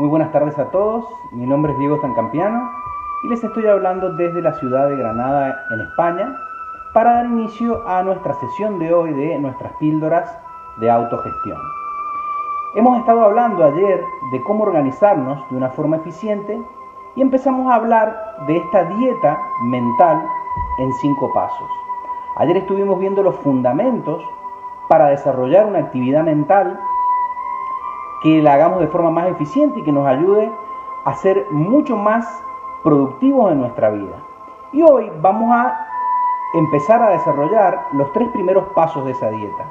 Muy buenas tardes a todos, mi nombre es Diego Stancampiano y les estoy hablando desde la ciudad de Granada en España para dar inicio a nuestra sesión de hoy de nuestras píldoras de autogestión. Hemos estado hablando ayer de cómo organizarnos de una forma eficiente y empezamos a hablar de esta dieta mental en cinco pasos. Ayer estuvimos viendo los fundamentos para desarrollar una actividad mental que la hagamos de forma más eficiente y que nos ayude a ser mucho más productivos en nuestra vida. Y hoy vamos a empezar a desarrollar los tres primeros pasos de esa dieta,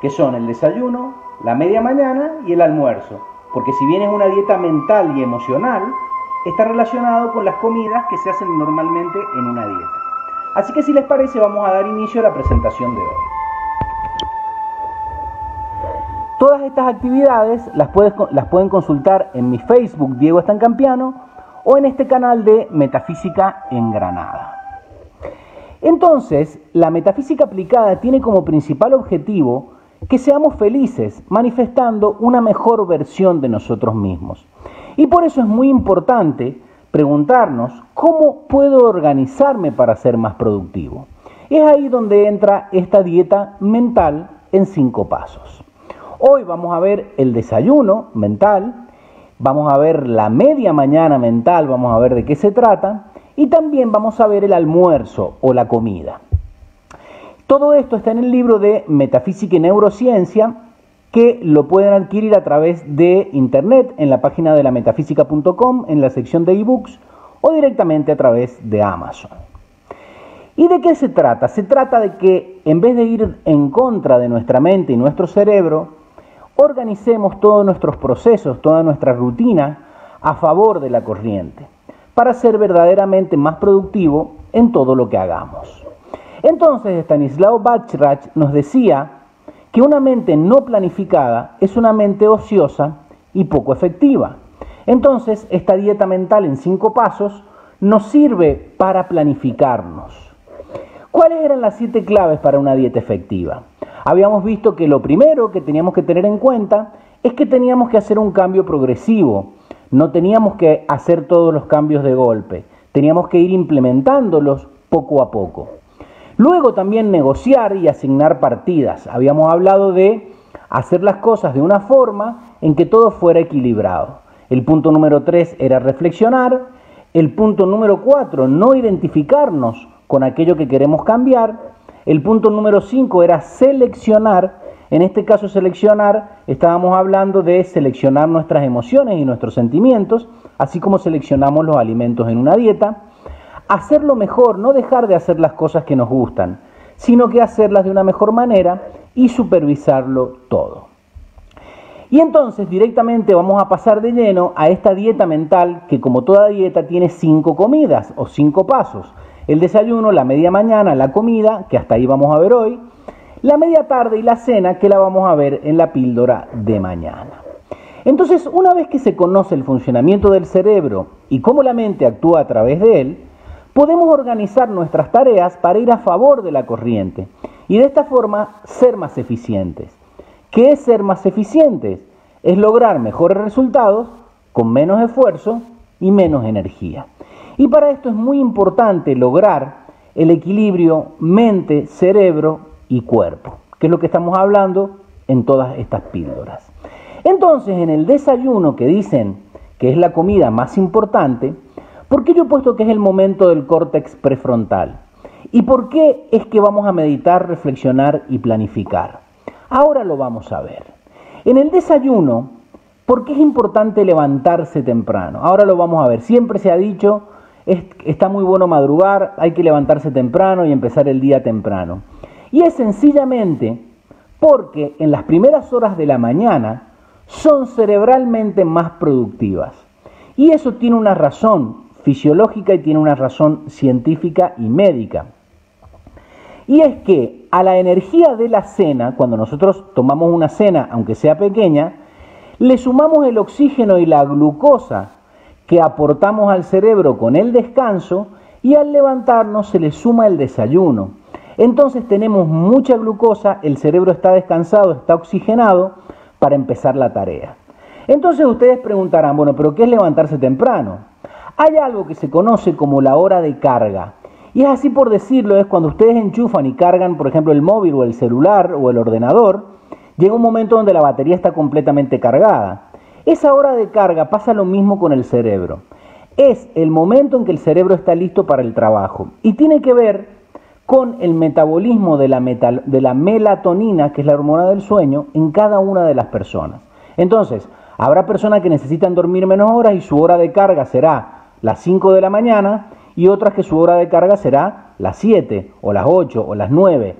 que son el desayuno, la media mañana y el almuerzo. Porque si bien es una dieta mental y emocional, está relacionado con las comidas que se hacen normalmente en una dieta. Así que si les parece vamos a dar inicio a la presentación de hoy. Todas estas actividades las, las pueden consultar en mi Facebook Diego Estancampiano o en este canal de Metafísica en Granada. Entonces, la metafísica aplicada tiene como principal objetivo que seamos felices, manifestando una mejor versión de nosotros mismos. Y por eso es muy importante preguntarnos cómo puedo organizarme para ser más productivo. Es ahí donde entra esta dieta mental en cinco pasos. Hoy vamos a ver el desayuno mental, vamos a ver la media mañana mental, vamos a ver de qué se trata, y también vamos a ver el almuerzo o la comida. Todo esto está en el libro de Metafísica y Neurociencia, que lo pueden adquirir a través de internet en la página de la metafísica.com, en la sección de ebooks, o directamente a través de Amazon. ¿Y de qué se trata? Se trata de que en vez de ir en contra de nuestra mente y nuestro cerebro, organicemos todos nuestros procesos, toda nuestra rutina a favor de la corriente, para ser verdaderamente más productivo en todo lo que hagamos. Entonces, Stanislao Bachrach nos decía que una mente no planificada es una mente ociosa y poco efectiva. Entonces, esta dieta mental en cinco pasos nos sirve para planificarnos. ¿Cuáles eran las siete claves para una dieta efectiva? Habíamos visto que lo primero que teníamos que tener en cuenta es que teníamos que hacer un cambio progresivo. No teníamos que hacer todos los cambios de golpe, teníamos que ir implementándolos poco a poco. Luego también negociar y asignar partidas. Habíamos hablado de hacer las cosas de una forma en que todo fuera equilibrado. El punto número tres era reflexionar. El punto número cuatro, no identificarnos con aquello que queremos cambiar. El punto número 5 era seleccionar. En este caso seleccionar, estábamos hablando de seleccionar nuestras emociones y nuestros sentimientos, así como seleccionamos los alimentos en una dieta. Hacerlo mejor, no dejar de hacer las cosas que nos gustan, sino que hacerlas de una mejor manera y supervisarlo todo. Y entonces directamente vamos a pasar de lleno a esta dieta mental que como toda dieta tiene cinco comidas o cinco pasos el desayuno, la media mañana, la comida, que hasta ahí vamos a ver hoy, la media tarde y la cena, que la vamos a ver en la píldora de mañana. Entonces, una vez que se conoce el funcionamiento del cerebro y cómo la mente actúa a través de él, podemos organizar nuestras tareas para ir a favor de la corriente y de esta forma ser más eficientes. ¿Qué es ser más eficientes? Es lograr mejores resultados con menos esfuerzo y menos energía. Y para esto es muy importante lograr el equilibrio mente, cerebro y cuerpo, que es lo que estamos hablando en todas estas píldoras. Entonces, en el desayuno que dicen que es la comida más importante, ¿por qué yo he puesto que es el momento del córtex prefrontal? ¿Y por qué es que vamos a meditar, reflexionar y planificar? Ahora lo vamos a ver. En el desayuno, ¿por qué es importante levantarse temprano? Ahora lo vamos a ver. Siempre se ha dicho está muy bueno madrugar, hay que levantarse temprano y empezar el día temprano. Y es sencillamente porque en las primeras horas de la mañana son cerebralmente más productivas. Y eso tiene una razón fisiológica y tiene una razón científica y médica. Y es que a la energía de la cena, cuando nosotros tomamos una cena, aunque sea pequeña, le sumamos el oxígeno y la glucosa que aportamos al cerebro con el descanso y al levantarnos se le suma el desayuno. Entonces tenemos mucha glucosa, el cerebro está descansado, está oxigenado para empezar la tarea. Entonces ustedes preguntarán, bueno, pero ¿qué es levantarse temprano? Hay algo que se conoce como la hora de carga. Y es así por decirlo, es cuando ustedes enchufan y cargan, por ejemplo, el móvil o el celular o el ordenador, llega un momento donde la batería está completamente cargada. Esa hora de carga pasa lo mismo con el cerebro. Es el momento en que el cerebro está listo para el trabajo y tiene que ver con el metabolismo de la, melatonina, que es la hormona del sueño, en cada una de las personas. Entonces, habrá personas que necesitan dormir menos horas y su hora de carga será las 5 de la mañana y otras que su hora de carga será las 7 o las 8 o las 9,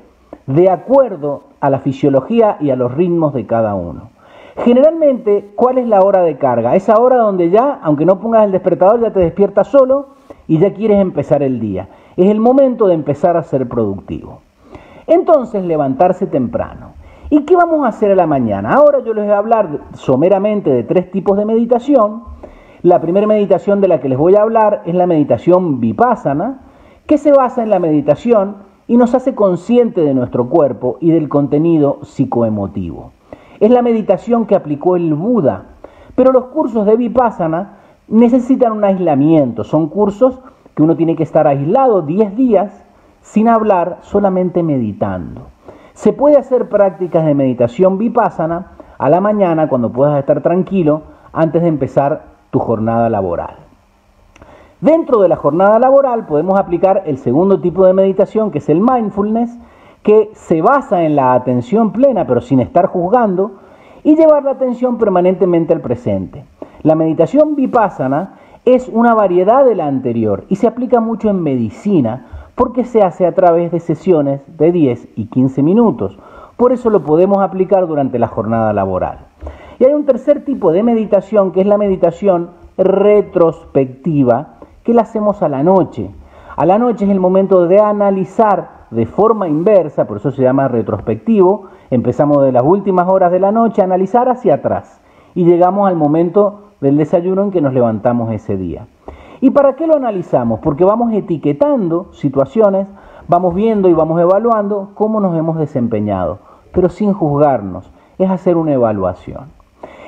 de acuerdo a la fisiología y a los ritmos de cada uno. Generalmente, ¿cuál es la hora de carga? Esa hora donde ya, aunque no pongas el despertador, ya te despiertas solo y ya quieres empezar el día. Es el momento de empezar a ser productivo. Entonces, levantarse temprano. ¿Y qué vamos a hacer a la mañana? Ahora yo les voy a hablar someramente de tres tipos de meditación. La primera meditación de la que les voy a hablar es la meditación vipassana, que se basa en la meditación y nos hace consciente de nuestro cuerpo y del contenido psicoemotivo. Es la meditación que aplicó el Buda, pero los cursos de vipassana necesitan un aislamiento, son cursos que uno tiene que estar aislado 10 días sin hablar, solamente meditando. Se puede hacer prácticas de meditación vipassana a la mañana cuando puedas estar tranquilo antes de empezar tu jornada laboral. Dentro de la jornada laboral podemos aplicar el segundo tipo de meditación que es el mindfulness, que se basa en la atención plena pero sin estar juzgando y llevar la atención permanentemente al presente. La meditación vipassana es una variedad de la anterior y se aplica mucho en medicina porque se hace a través de sesiones de 10 y 15 minutos. Por eso lo podemos aplicar durante la jornada laboral. Y hay un tercer tipo de meditación que es la meditación retrospectiva que la hacemos a la noche. A la noche es el momento de analizar de forma inversa, por eso se llama retrospectivo. Empezamos de las últimas horas de la noche a analizar hacia atrás y llegamos al momento del desayuno en que nos levantamos ese día. ¿Y para qué lo analizamos? Porque vamos etiquetando situaciones, vamos viendo y vamos evaluando cómo nos hemos desempeñado, pero sin juzgarnos, es hacer una evaluación.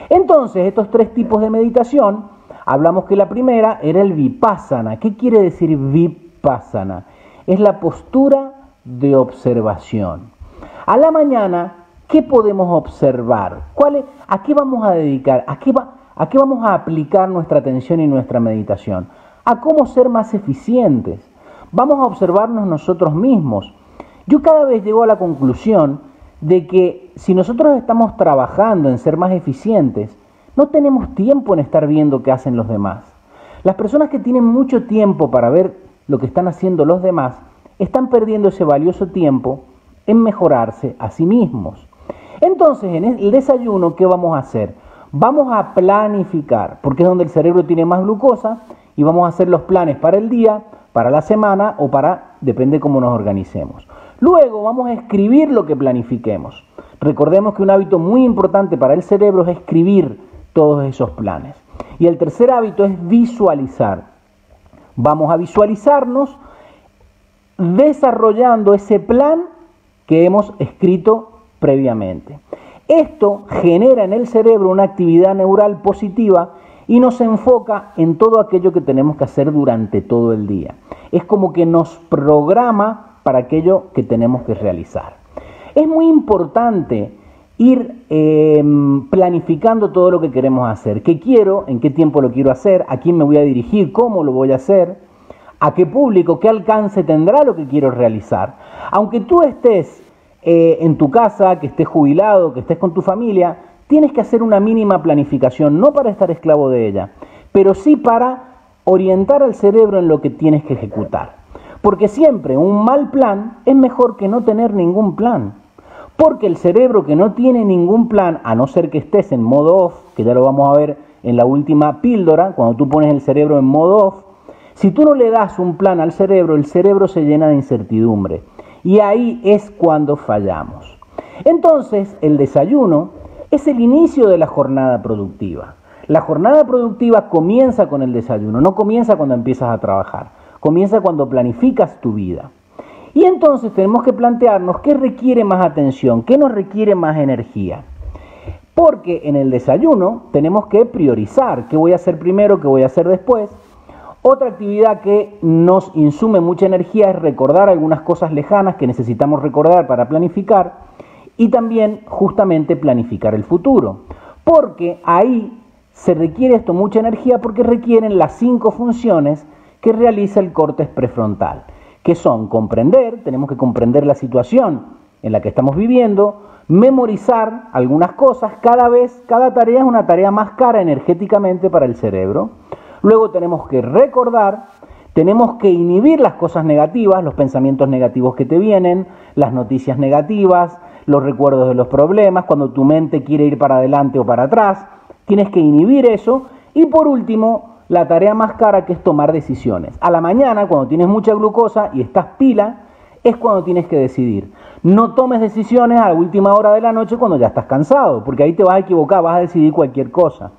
Entonces, estos tres tipos de meditación, hablamos que la primera era el vipassana. ¿Qué quiere decir vipassana? Es la postura de observación. A la mañana, ¿qué podemos observar? ¿Cuál ¿A qué vamos a dedicar? ¿A qué va, ¿A qué vamos a aplicar nuestra atención y nuestra meditación? A cómo ser más eficientes. Vamos a observarnos nosotros mismos. Yo cada vez llego a la conclusión de que si nosotros estamos trabajando en ser más eficientes, no tenemos tiempo en estar viendo qué hacen los demás. Las personas que tienen mucho tiempo para ver lo que están haciendo los demás, están perdiendo ese valioso tiempo en mejorarse a sí mismos. Entonces, en el desayuno, ¿qué vamos a hacer? Vamos a planificar, porque es donde el cerebro tiene más glucosa, y vamos a hacer los planes para el día, para la semana o para, depende cómo nos organicemos. Luego vamos a escribir lo que planifiquemos. Recordemos que un hábito muy importante para el cerebro es escribir todos esos planes. Y el tercer hábito es visualizar. Vamos a visualizarnos desarrollando ese plan que hemos escrito previamente. Esto genera en el cerebro una actividad neural positiva y nos enfoca en todo aquello que tenemos que hacer durante todo el día. Es como que nos programa para aquello que tenemos que realizar. Es muy importante ir em, planificando todo lo que queremos hacer. ¿Qué quiero? ¿En qué tiempo lo quiero hacer? ¿A quién me voy a dirigir? ¿Cómo lo voy a hacer? ¿A qué público? ¿Qué alcance tendrá lo que quiero realizar? Aunque tú estés eh, en tu casa, que estés jubilado, que estés con tu familia, tienes que hacer una mínima planificación, no para estar esclavo de ella, pero sí para orientar al cerebro en lo que tienes que ejecutar. Porque siempre un mal plan es mejor que no tener ningún plan. Porque el cerebro que no tiene ningún plan, a no ser que estés en modo off, que ya lo vamos a ver en la última píldora, cuando tú pones el cerebro en modo off, si tú no le das un plan al cerebro, el cerebro se llena de incertidumbre. Y ahí es cuando fallamos. Entonces, el desayuno es el inicio de la jornada productiva. La jornada productiva comienza con el desayuno, no comienza cuando empiezas a trabajar, comienza cuando planificas tu vida. Y entonces tenemos que plantearnos qué requiere más atención, qué nos requiere más energía. Porque en el desayuno tenemos que priorizar qué voy a hacer primero, qué voy a hacer después. Otra actividad que nos insume mucha energía es recordar algunas cosas lejanas que necesitamos recordar para planificar y también justamente planificar el futuro. Porque ahí se requiere esto mucha energía porque requieren las cinco funciones que realiza el córtex prefrontal, que son comprender, tenemos que comprender la situación en la que estamos viviendo, memorizar algunas cosas, cada vez, cada tarea es una tarea más cara energéticamente para el cerebro. Luego tenemos que recordar, tenemos que inhibir las cosas negativas, los pensamientos negativos que te vienen, las noticias negativas, los recuerdos de los problemas, cuando tu mente quiere ir para adelante o para atrás, tienes que inhibir eso. Y por último, la tarea más cara que es tomar decisiones. A la mañana, cuando tienes mucha glucosa y estás pila, es cuando tienes que decidir. No tomes decisiones a la última hora de la noche cuando ya estás cansado, porque ahí te vas a equivocar, vas a decidir cualquier cosa.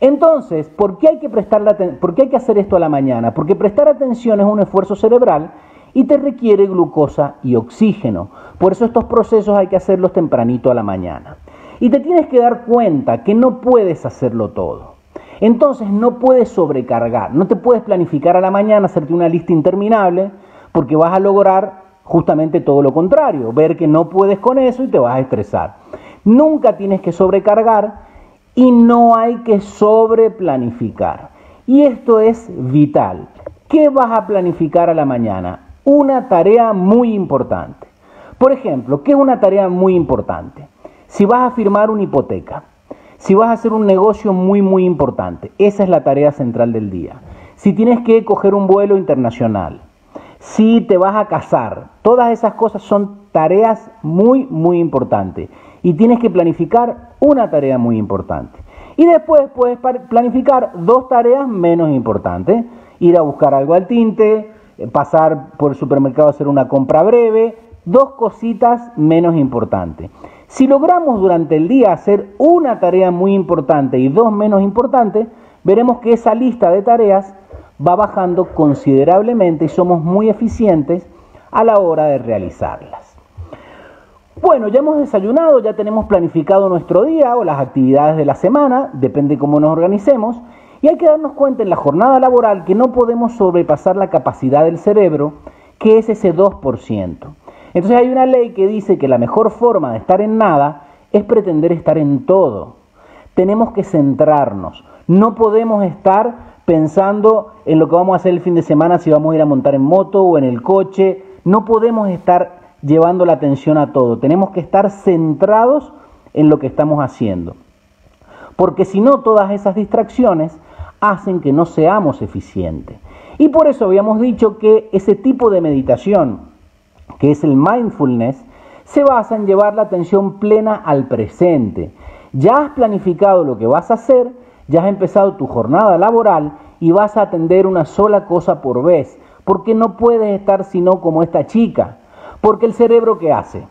Entonces, ¿por qué hay que, ¿por qué hay que hacer esto a la mañana? Porque prestar atención es un esfuerzo cerebral y te requiere glucosa y oxígeno. Por eso estos procesos hay que hacerlos tempranito a la mañana. Y te tienes que dar cuenta que no puedes hacerlo todo. Entonces no puedes sobrecargar, no te puedes planificar a la mañana, hacerte una lista interminable, porque vas a lograr justamente todo lo contrario, ver que no puedes con eso y te vas a estresar. Nunca tienes que sobrecargar y no hay que sobreplanificar. Y esto es vital. ¿Qué vas a planificar a la mañana? Una tarea muy importante. Por ejemplo, ¿qué es una tarea muy importante? Si vas a firmar una hipoteca, si vas a hacer un negocio muy, muy importante, esa es la tarea central del día. Si tienes que coger un vuelo internacional, si te vas a casar. Todas esas cosas son tareas muy, muy importantes. Y tienes que planificar una tarea muy importante. Y después puedes planificar dos tareas menos importantes. Ir a buscar algo al tinte, eh, pasar por el supermercado a hacer una compra breve, dos cositas menos importantes. Si logramos durante el día hacer una tarea muy importante y dos menos importantes, veremos que esa lista de tareas va bajando considerablemente y somos muy eficientes a la hora de realizarlas. Bueno, ya hemos desayunado, ya tenemos planificado nuestro día o las actividades de la semana, depende cómo nos organicemos, y hay que darnos cuenta en la jornada laboral que no podemos sobrepasar la capacidad del cerebro, que es ese 2%. Entonces hay una ley que dice que la mejor forma de estar en nada es pretender estar en todo. Tenemos que centrarnos, no podemos estar pensando en lo que vamos a hacer el fin de semana, si vamos a ir a montar en moto o en el coche. No podemos estar llevando la atención a todo. Tenemos que estar centrados en lo que estamos haciendo. Porque si no, todas esas distracciones hacen que no seamos eficientes. Y por eso habíamos dicho que ese tipo de meditación, que es el mindfulness, se basa en llevar la atención plena al presente. Ya has planificado lo que vas a hacer, ya has empezado tu jornada laboral y vas a atender una sola cosa por vez, porque no puedes estar sino como esta chica, porque el cerebro ¿qué hace?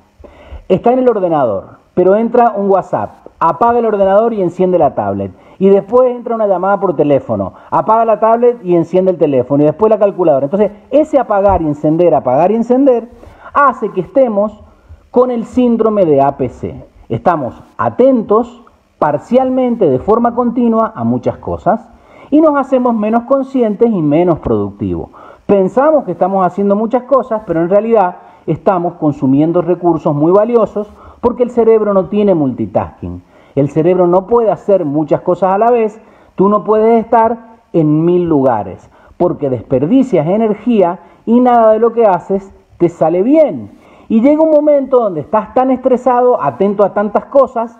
Está en el ordenador, pero entra un WhatsApp, apaga el ordenador y enciende la tablet. Y después entra una llamada por teléfono, apaga la tablet y enciende el teléfono. Y después la calculadora. Entonces, ese apagar y encender, apagar y encender, hace que estemos con el síndrome de APC. Estamos atentos parcialmente, de forma continua, a muchas cosas y nos hacemos menos conscientes y menos productivos. Pensamos que estamos haciendo muchas cosas, pero en realidad estamos consumiendo recursos muy valiosos porque el cerebro no tiene multitasking. El cerebro no puede hacer muchas cosas a la vez, tú no puedes estar en mil lugares porque desperdicias energía y nada de lo que haces te sale bien. Y llega un momento donde estás tan estresado, atento a tantas cosas,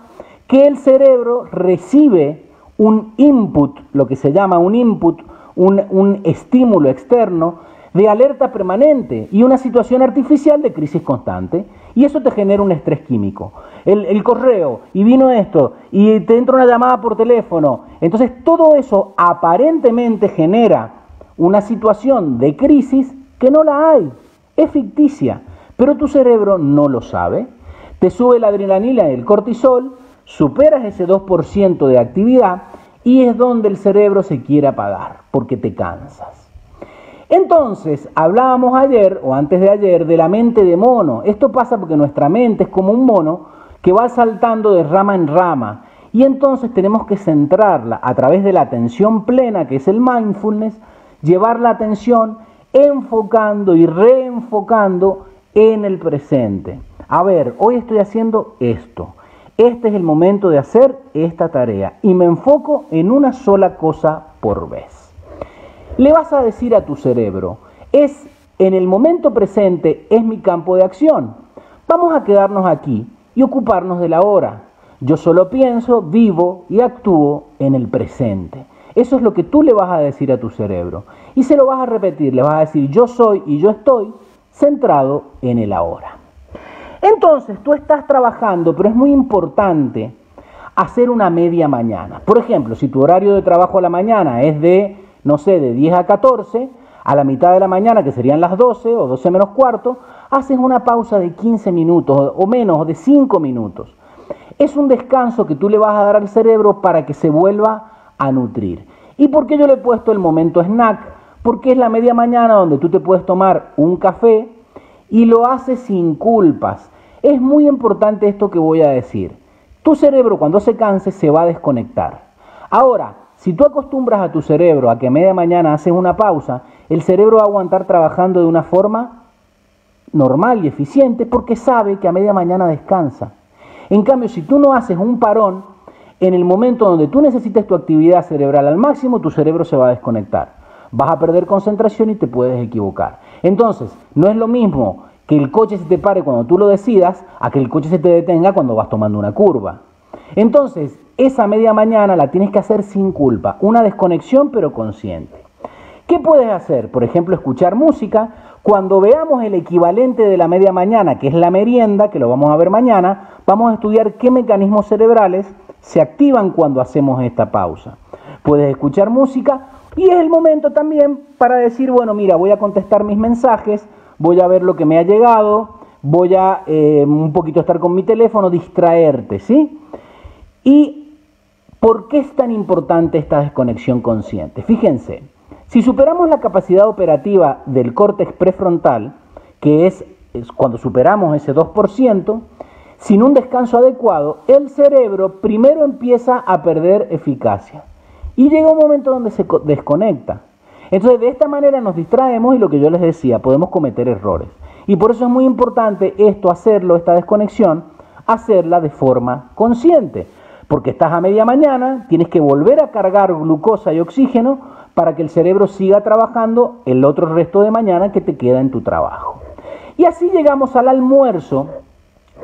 que el cerebro recibe un input, lo que se llama un input, un, estímulo externo de alerta permanente y una situación artificial de crisis constante. Y eso te genera un estrés químico. El, correo, y vino esto, y te entra una llamada por teléfono. Entonces todo eso aparentemente genera una situación de crisis que no la hay. Es ficticia, pero tu cerebro no lo sabe. Te sube la adrenalina y el cortisol superas ese 2% de actividad y es donde el cerebro se quiere apagar, porque te cansas. Entonces, hablábamos ayer o antes de ayer de la mente de mono. Esto pasa porque nuestra mente es como un mono que va saltando de rama en rama. Y entonces tenemos que centrarla a través de la atención plena, que es el mindfulness, llevar la atención enfocando y reenfocando en el presente. A ver, hoy estoy haciendo esto. Este es el momento de hacer esta tarea y me enfoco en una sola cosa por vez. Le vas a decir a tu cerebro, es en el momento presente, es mi campo de acción. Vamos a quedarnos aquí y ocuparnos de la hora. Yo solo pienso, vivo y actúo en el presente. Eso es lo que tú le vas a decir a tu cerebro. Y se lo vas a repetir, le vas a decir yo soy y yo estoy centrado en el ahora. Entonces tú estás trabajando, pero es muy importante hacer una media mañana. Por ejemplo, si tu horario de trabajo a la mañana es de, no sé, de 10 a 14, a la mitad de la mañana, que serían las 12 o 12 menos cuarto, haces una pausa de 15 minutos o menos, de 5 minutos. Es un descanso que tú le vas a dar al cerebro para que se vuelva a nutrir. ¿Y por qué yo le he puesto el momento snack? Porque es la media mañana donde tú te puedes tomar un café y lo haces sin culpas. Es muy importante esto que voy a decir. Tu cerebro cuando se canse se va a desconectar. Ahora, si tú acostumbras a tu cerebro a que a media mañana haces una pausa, el cerebro va a aguantar trabajando de una forma normal y eficiente porque sabe que a media mañana descansa. En cambio, si tú no haces un parón, en el momento donde tú necesites tu actividad cerebral al máximo, tu cerebro se va a desconectar. Vas a perder concentración y te puedes equivocar. Entonces, no es lo mismo que el coche se te pare cuando tú lo decidas a que el coche se te detenga cuando vas tomando una curva. Entonces, esa media mañana la tienes que hacer sin culpa, una desconexión pero consciente. ¿Qué puedes hacer? Por ejemplo, escuchar música. Cuando veamos el equivalente de la media mañana, que es la merienda, que lo vamos a ver mañana, vamos a estudiar qué mecanismos cerebrales se activan cuando hacemos esta pausa. Puedes escuchar música y es el momento también para decir, bueno, mira, voy a contestar mis mensajes, voy a ver lo que me ha llegado, voy a eh, un poquito estar con mi teléfono, distraerte, ¿sí? ¿Y por qué es tan importante esta desconexión consciente? Fíjense, si superamos la capacidad operativa del córtex prefrontal, que es, es cuando superamos ese 2%, sin un descanso adecuado, el cerebro primero empieza a perder eficacia y llega un momento donde se desconecta. Entonces, de esta manera nos distraemos y lo que yo les decía, podemos cometer errores. Y por eso es muy importante esto, hacerlo, esta desconexión, hacerla de forma consciente. Porque estás a media mañana, tienes que volver a cargar glucosa y oxígeno para que el cerebro siga trabajando el otro resto de mañana que te queda en tu trabajo. Y así llegamos al almuerzo,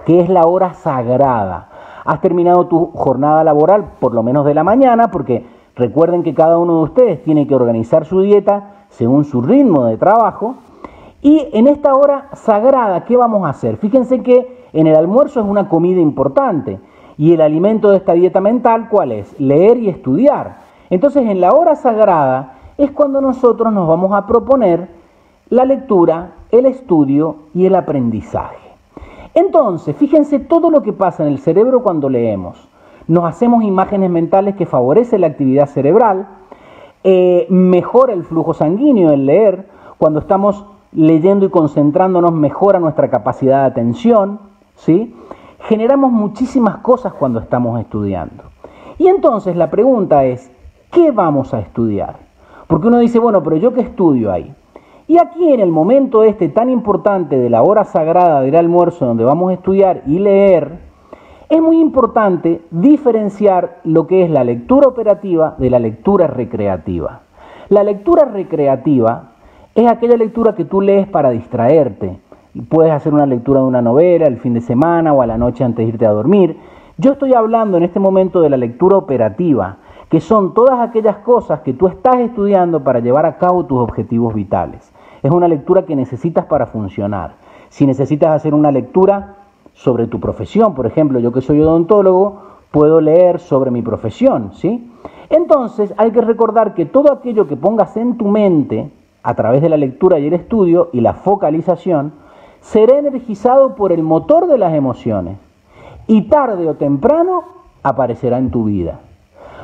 que es la hora sagrada. Has terminado tu jornada laboral, por lo menos de la mañana, porque recuerden que cada uno de ustedes tiene que organizar su dieta según su ritmo de trabajo. Y en esta hora sagrada, ¿qué vamos a hacer? Fíjense que en el almuerzo es una comida importante. Y el alimento de esta dieta mental, ¿cuál es? Leer y estudiar. Entonces, en la hora sagrada es cuando nosotros nos vamos a proponer la lectura, el estudio y el aprendizaje. Entonces, fíjense todo lo que pasa en el cerebro cuando leemos. Nos hacemos imágenes mentales que favorecen la actividad cerebral, eh, mejora el flujo sanguíneo el leer, cuando estamos leyendo y concentrándonos mejora nuestra capacidad de atención, ¿sí? Generamos muchísimas cosas cuando estamos estudiando. Y entonces la pregunta es, ¿qué vamos a estudiar? Porque uno dice, bueno, pero yo qué estudio ahí? Y aquí en el momento este tan importante de la hora sagrada del almuerzo donde vamos a estudiar y leer, es muy importante diferenciar lo que es la lectura operativa de la lectura recreativa. La lectura recreativa es aquella lectura que tú lees para distraerte. Puedes hacer una lectura de una novela el fin de semana o a la noche antes de irte a dormir. Yo estoy hablando en este momento de la lectura operativa, que son todas aquellas cosas que tú estás estudiando para llevar a cabo tus objetivos vitales. Es una lectura que necesitas para funcionar. Si necesitas hacer una lectura sobre tu profesión, por ejemplo, yo que soy odontólogo, puedo leer sobre mi profesión, ¿sí? Entonces hay que recordar que todo aquello que pongas en tu mente a través de la lectura y el estudio y la focalización, será energizado por el motor de las emociones y tarde o temprano aparecerá en tu vida.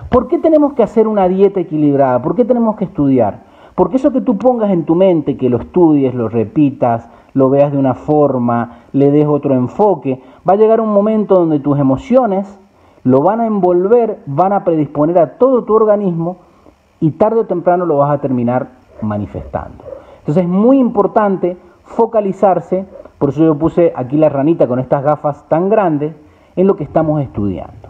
¿Por qué tenemos que hacer una dieta equilibrada? ¿Por qué tenemos que estudiar? Porque eso que tú pongas en tu mente, que lo estudies, lo repitas, lo veas de una forma, le des otro enfoque, Va a llegar un momento donde tus emociones lo van a envolver, van a predisponer a todo tu organismo y tarde o temprano lo vas a terminar manifestando. Entonces es muy importante focalizarse, por eso yo puse aquí la ranita con estas gafas tan grandes, en lo que estamos estudiando.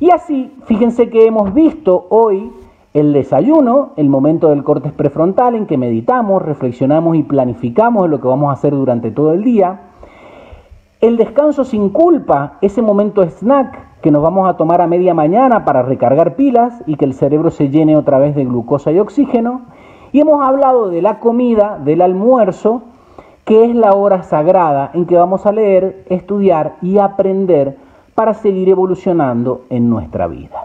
Y así, fíjense que hemos visto hoy el desayuno, el momento del corte prefrontal en que meditamos, reflexionamos y planificamos lo que vamos a hacer durante todo el día. El descanso sin culpa, ese momento snack que nos vamos a tomar a media mañana para recargar pilas y que el cerebro se llene otra vez de glucosa y oxígeno. Y hemos hablado de la comida, del almuerzo, que es la hora sagrada en que vamos a leer, estudiar y aprender para seguir evolucionando en nuestra vida.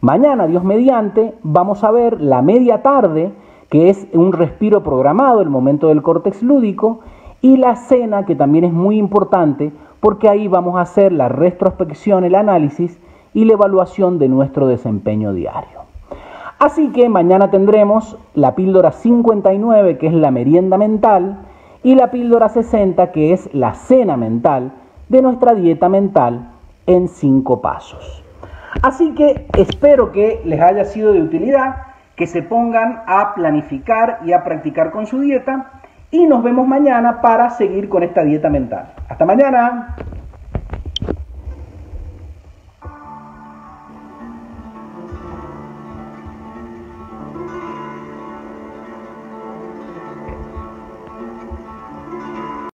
Mañana, Dios mediante, vamos a ver la media tarde, que es un respiro programado, el momento del córtex lúdico, y la cena, que también es muy importante, porque ahí vamos a hacer la retrospección, el análisis y la evaluación de nuestro desempeño diario. Así que mañana tendremos la píldora 59, que es la merienda mental, y la píldora 60, que es la cena mental de nuestra dieta mental en cinco pasos. Así que espero que les haya sido de utilidad, que se pongan a planificar y a practicar con su dieta y nos vemos mañana para seguir con esta dieta mental. Hasta mañana.